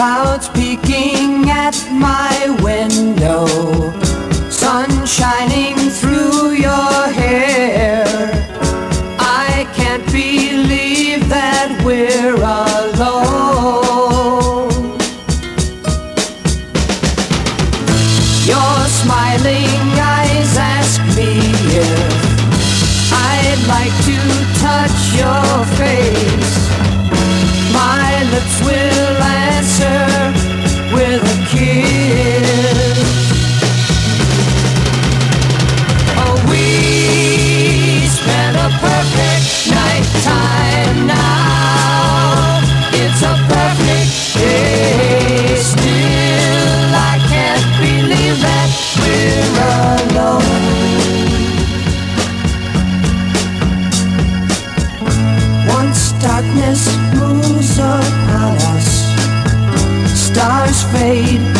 Clouds peeking at my window Sun shining through your hair. I can't believe that we're alone. Your smiling eyes ask me if I'd like to touch your face. My lips will It's a perfect day. Still, I can't believe that we're alone. Once darkness moves upon us, stars fade.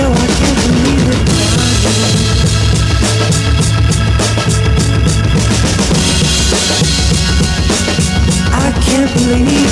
I can't believe